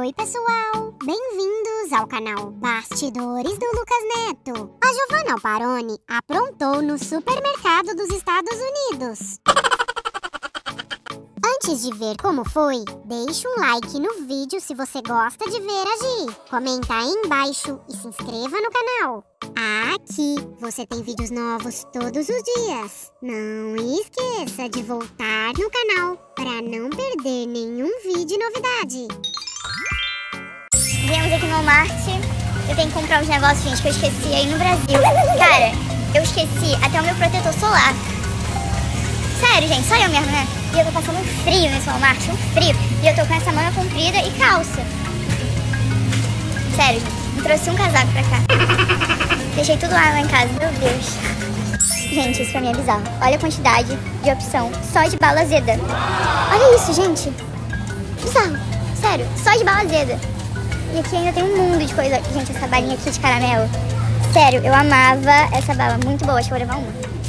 Oi, pessoal! Bem-vindos ao canal Bastidores do Lucas Neto. A Giovanna Alparoni aprontou no supermercado dos Estados Unidos. Antes de ver como foi, deixe um like no vídeo se você gosta de ver agir. Comenta aí embaixo e se inscreva no canal. Aqui você tem vídeos novos todos os dias. Não esqueça de voltar no canal para não perder nenhum vídeo novidade. Aqui no Walmart. Eu tenho que comprar uns negócios, gente, que eu esqueci aí no Brasil. Cara, eu esqueci até o meu protetor solar. Sério, gente, só eu mesmo, né? E eu tô passando um frio nesse Walmart, um frio. E eu tô com essa manga comprida e calça. Sério, gente, me trouxe um casaco pra cá. Deixei tudo lá, lá em casa, meu Deus. Gente, isso pra mim é bizarro. Olha a quantidade de opção só de bala azeda. Olha isso, gente. Bizarro. Sério, só de bala azeda. E aqui ainda tem um mundo de coisa. Gente, essa balinha aqui de caramelo. Sério, eu amava essa bala. Muito boa. Acho que vou levar uma.